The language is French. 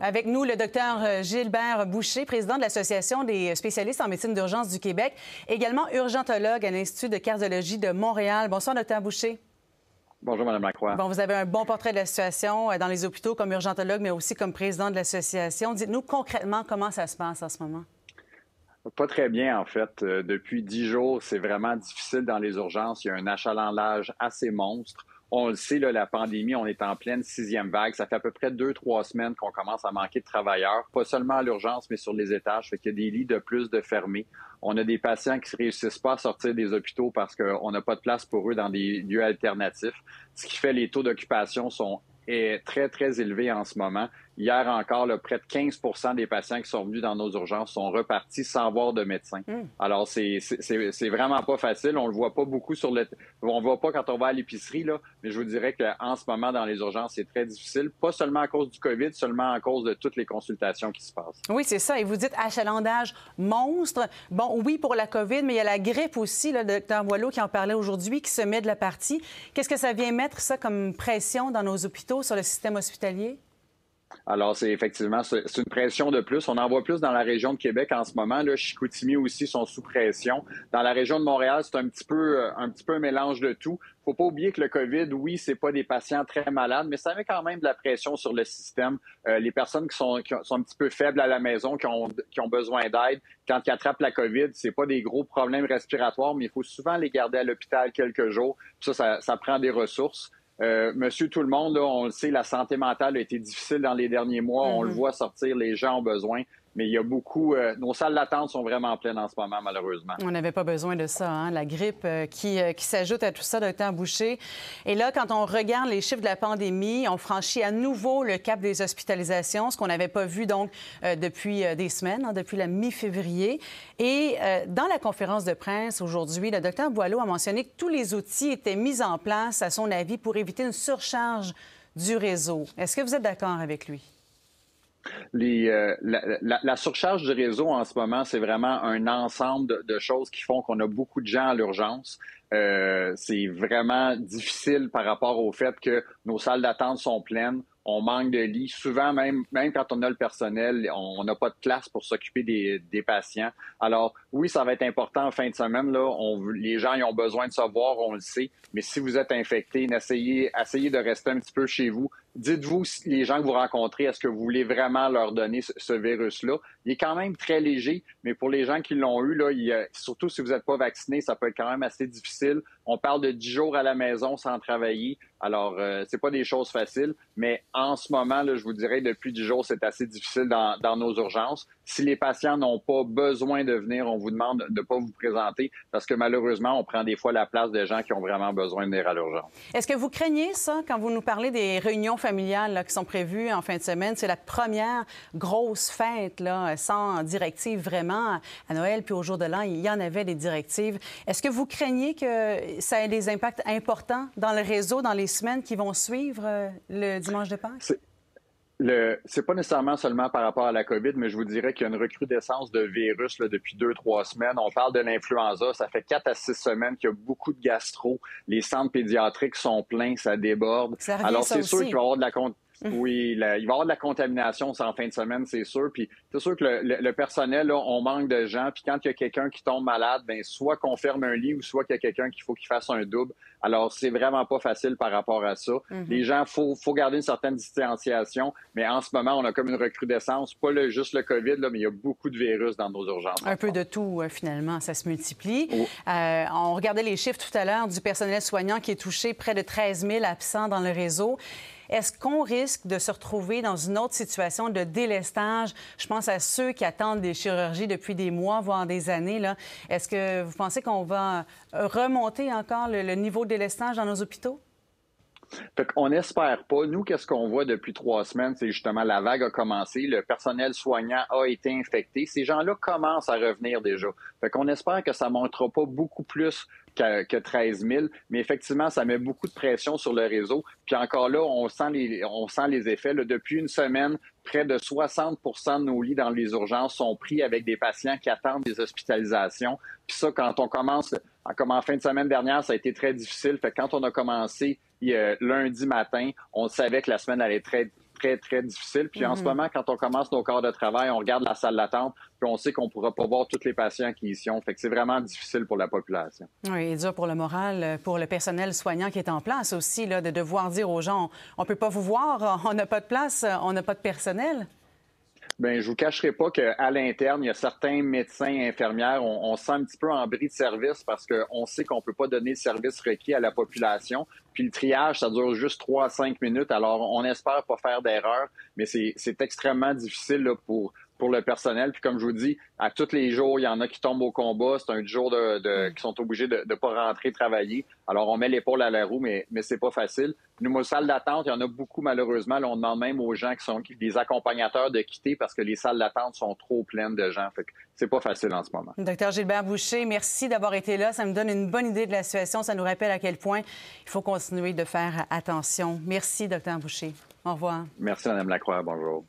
Avec nous, le docteur euh, Gilbert Boucher, président de l'Association des spécialistes en médecine d'urgence du Québec, également urgentologue à l'Institut de cardiologie de Montréal. Bonsoir, docteur Boucher. Bonjour, Mme Lacroix. Bon, vous avez un bon portrait de la situation euh, dans les hôpitaux comme urgentologue, mais aussi comme président de l'association. Dites-nous concrètement comment ça se passe en ce moment. Pas très bien, en fait. Euh, depuis dix jours, c'est vraiment difficile dans les urgences. Il y a un achalandage assez monstre. On le sait, là, la pandémie, on est en pleine sixième vague. Ça fait à peu près deux, trois semaines qu'on commence à manquer de travailleurs, pas seulement à l'urgence, mais sur les étages. Fait qu'il y a des lits de plus de fermés. On a des patients qui ne réussissent pas à sortir des hôpitaux parce qu'on n'a pas de place pour eux dans des lieux alternatifs. Ce qui fait les taux d'occupation sont très, très élevés en ce moment. Hier encore, là, près de 15% des patients qui sont venus dans nos urgences sont repartis sans voir de médecin. Hmm. Alors, c'est vraiment pas facile. On le voit pas beaucoup sur le... On le voit pas quand on va à l'épicerie, là, mais je vous dirais qu'en ce moment, dans les urgences, c'est très difficile. Pas seulement à cause du COVID, seulement à cause de toutes les consultations qui se passent. Oui, c'est ça. Et vous dites achalandage monstre. Bon, oui, pour la COVID, mais il y a la grippe aussi, le docteur Boileau qui en parlait aujourd'hui, qui se met de la partie. Qu'est-ce que ça vient mettre, ça, comme pression dans nos hôpitaux, sur le système hospitalier? Alors, c'est effectivement, c'est une pression de plus. On en voit plus dans la région de Québec en ce moment. Là, Chicoutimi aussi sont sous pression. Dans la région de Montréal, c'est un petit peu, euh, un petit peu un mélange de tout. Faut pas oublier que le COVID, oui, c'est pas des patients très malades, mais ça met quand même de la pression sur le système. Euh, les personnes qui sont, qui sont un petit peu faibles à la maison, qui ont, qui ont besoin d'aide, quand ils attrapent la COVID, c'est pas des gros problèmes respiratoires, mais il faut souvent les garder à l'hôpital quelques jours. Ça, ça, ça prend des ressources. Euh, monsieur tout le monde, on le sait, la santé mentale a été difficile dans les derniers mois. On le mhm. voit sortir, les gens ont besoin mais il y a beaucoup. Euh, nos salles d'attente sont vraiment pleines en ce moment, malheureusement. On n'avait pas besoin de ça, hein? la grippe euh, qui, euh, qui s'ajoute à tout ça, docteur Boucher. Et là, quand on regarde les chiffres de la pandémie, on franchit à nouveau le cap des hospitalisations, ce qu'on n'avait pas vu donc depuis des semaines, hein, depuis la mi-février. Et dans la conférence de presse aujourd'hui, le docteur Boileau a mentionné que tous les outils étaient mis en place, à son avis, pour éviter une surcharge du réseau. Est-ce que vous êtes d'accord avec lui? Euh, la, surcharge du réseau en ce moment, c'est vraiment un ensemble de, choses qui font qu'on a beaucoup de gens à l'urgence. Euh, c'est vraiment difficile par rapport au fait que nos salles d'attente sont pleines on manque de lits. Souvent, même, même quand on a le personnel, on n'a pas de classe pour s'occuper des, patients. Alors, oui, ça va être important en fin de semaine. Là, les gens ont besoin de savoir, on le sait. Mais si vous êtes infecté, essayez de rester un petit peu chez vous. Dites-vous, les gens que vous rencontrez, est-ce que vous voulez vraiment leur donner ce, virus-là? Il est quand même très léger, mais pour les gens qui l'ont eu, là, surtout si vous n'êtes pas vacciné, ça peut être quand même assez difficile. On parle de 10 jours à la maison sans travailler. Alors, euh, c'est pas des choses faciles, mais en ce moment, je vous dirais, depuis 10 jours, c'est assez difficile dans, dans, nos urgences. Si les patients n'ont pas besoin de venir, on vous demande de ne pas vous présenter parce que malheureusement, on prend des fois la place des gens qui ont vraiment besoin de venir à l'urgence. Est-ce que vous craignez ça quand vous nous parlez des réunions familiales? Qui sont prévues en fin de semaine? C'est la première grosse fête là, sans directive vraiment à Noël, puis au jour de l'an, il y en avait des directives. Est-ce que vous craignez que ça ait des impacts importants dans le réseau dans les semaines qui vont suivre euh, le dimanche de Pâques? Le, c'est pas nécessairement seulement par rapport à la COVID, mais je vous dirais qu'il y a une recrudescence de virus là, depuis deux, trois semaines. On parle de l'influenza. Ça fait quatre à six semaines qu'il y a beaucoup de gastro. Les centres pédiatriques sont pleins, ça déborde. Alors, c'est sûr qu'il va y avoir de la Mmh. Oui, il va y avoir de la contamination en fin de semaine, c'est sûr. Puis c'est sûr que le, personnel, là, on manque de gens. Puis quand il y a quelqu'un qui tombe malade, ben soit qu'on ferme un lit ou soit qu'il y a quelqu'un qu'il faut qu'il fasse un double. Alors c'est vraiment pas facile par rapport à ça. Mmh. Les gens, faut faut garder une certaine distanciation. Mais en ce moment, on a comme une recrudescence, pas le, juste le COVID, là, mais il y a beaucoup de virus dans nos urgences. Un peu de tout, euh, finalement, ça se multiplie. Euh, on regardait les chiffres tout à l'heure du personnel soignant qui est touché, près de 13 000 absents dans le réseau. Est-ce qu'on risque de se retrouver dans une autre situation de délestage? Je pense à ceux qui attendent des chirurgies depuis des mois, voire des années. Est-ce que vous pensez qu'on va remonter encore le, niveau de délestage dans nos hôpitaux? Fait qu'on n'espère pas. Nous, qu'est-ce qu'on voit depuis trois semaines? C'est justement la vague a commencé, le personnel soignant a été infecté. Ces gens-là commencent à revenir déjà. Fait qu'on espère que ça ne montera pas beaucoup plus que, 13 000. Mais effectivement, ça met beaucoup de pression sur le réseau. Puis encore là, on sent les, on sent les effets. Depuis une semaine, près de 60% de nos lits dans les urgences sont pris avec des patients qui attendent des hospitalisations. Puis ça, quand on commence, comme en fin de semaine dernière, ça a été très difficile. Fait quand on a commencé lundi matin, on savait que la semaine allait être très très, très difficile. Puis en ce mhm. moment, quand on commence nos corps de travail, on regarde la salle d'attente, puis on sait qu'on ne pourra pas voir tous les patients qui y sont. Fait que c'est vraiment difficile pour la population. Oui, et dur pour le moral, pour le personnel soignant qui est en place aussi, là, de devoir dire aux gens, on ne peut pas vous voir, on n'a pas de place, on n'a pas de personnel. Bien, je vous cacherai pas qu'à l'interne, il y a certains médecins et infirmières, on, on sent un petit peu en bris de service parce qu'on sait qu'on peut pas donner le service requis à la population. Puis le triage, ça dure juste 3 à 5 minutes. Alors, on espère pas faire d'erreur, mais c'est extrêmement difficile là, pour, pour le personnel. Puis comme je vous dis, à tous les jours, il y en a qui tombent au combat. C'est un jour de, mm. qui sont obligés de ne pas rentrer travailler. Alors, on met l'épaule à la roue, mais, mais c'est pas facile. Nous, aux salles d'attente, il y en a beaucoup malheureusement. Là, on demande même aux gens qui sont des accompagnateurs de quitter parce que les salles d'attente sont trop pleines de gens. Fait que c'est pas facile en ce moment. Docteur Gilbert Boucher, merci d'avoir été là. Ça me donne une bonne idée de la situation. Ça nous rappelle à quel point il faut continuer de faire attention. Merci, docteur Boucher. Au revoir. Merci, Mme Lacroix. Bonjour.